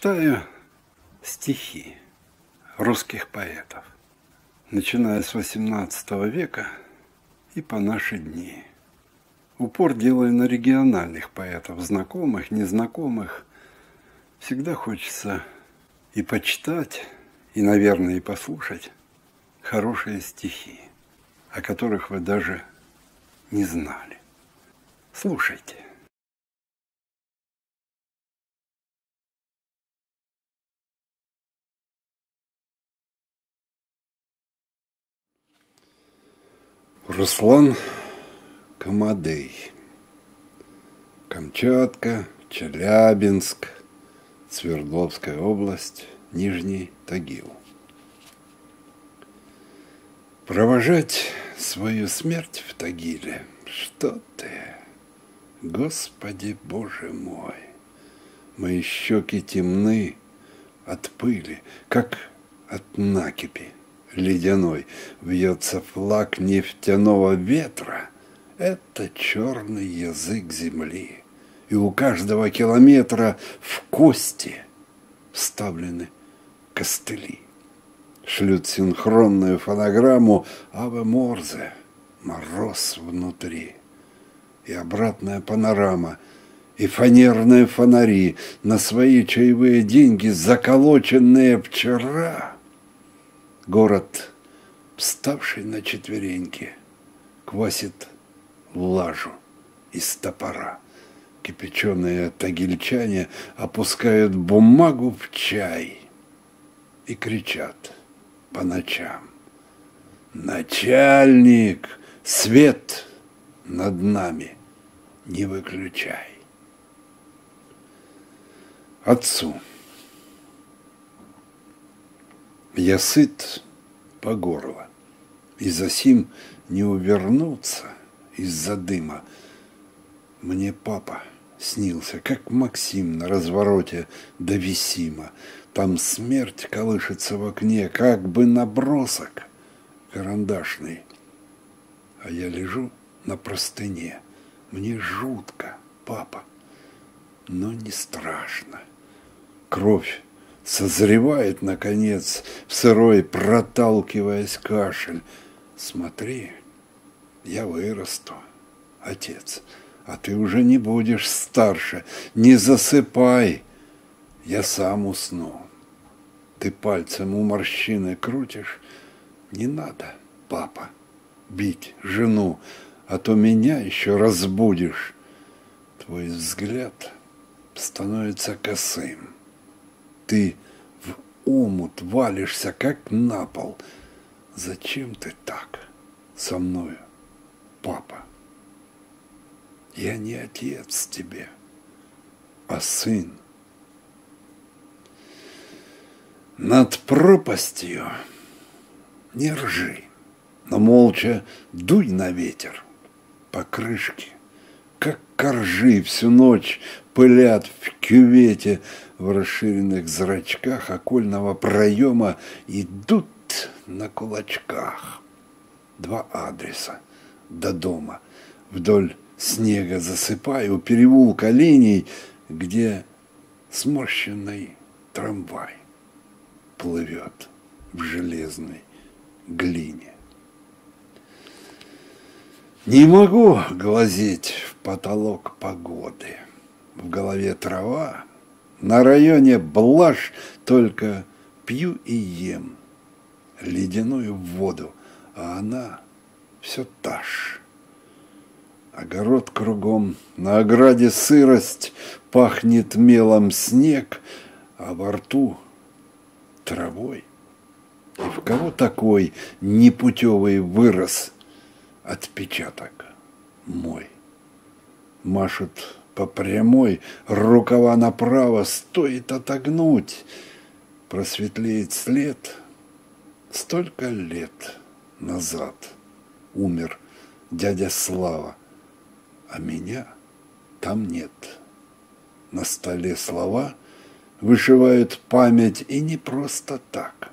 Читаю стихи русских поэтов, начиная с XVIII века и по наши дни. Упор делаю на региональных поэтов, знакомых, незнакомых. Всегда хочется и почитать, и, наверное, и послушать хорошие стихи, о которых вы даже не знали. Слушайте. Руслан Камадей. Камчатка, Челябинск, Свердловская область, Нижний Тагил. Провожать свою смерть в Тагиле, что ты, Господи Боже мой, мои щеки темны от пыли, как от накипи ледяной вьется флаг нефтяного ветра, это черный язык земли. И у каждого километра в кости вставлены костыли. Шлют синхронную фонограмму Аве Морзе, мороз внутри. И обратная панорама, и фанерные фонари на свои чаевые деньги, заколоченные вчера – Город, вставший на четвереньки, квасит лажу из топора. Кипяченые тагильчане опускают бумагу в чай и кричат по ночам. Начальник, свет над нами не выключай. Отцу. Я сыт по горло, и за сим не увернуться из-за дыма. Мне папа снился, как Максим на развороте до Висима. Там смерть колышется в окне, как бы набросок карандашный. А я лежу на простыне. Мне жутко, папа, но не страшно. Кровь созревает, наконец, в сырой, проталкиваясь кашель. Смотри, я вырасту, отец, а ты уже не будешь старше, не засыпай, я сам усну. Ты пальцем у морщины крутишь, не надо, папа, бить жену, а то меня еще разбудишь. Твой взгляд становится косым ты в омут валишься, как на пол. Зачем ты так со мною, папа? Я не отец тебе, а сын. Над пропастью не ржи, но молча дуй на ветер по крышке, как коржи всю ночь пылят в кювете в расширенных зрачках окольного проема идут на кулачках. Два адреса до дома. Вдоль снега засыпаю, переулка линий, где сморщенный трамвай плывет в железной глине. Не могу глазеть потолок погоды – в голове трава, на районе блажь, только пью и ем ледяную воду, а она все та ж. Огород кругом, на ограде сырость, пахнет мелом снег, а во рту травой. И в кого такой непутевый вырос отпечаток мой? Машут по прямой, рукава направо, стоит отогнуть. Просветлеет след. Столько лет назад умер дядя Слава, а меня там нет. На столе слова вышивают память и не просто так,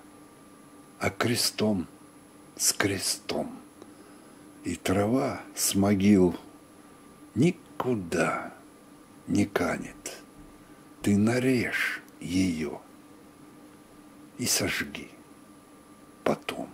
а крестом с крестом. И трава с могил никуда не канет. Ты нарежь ее и сожги потом.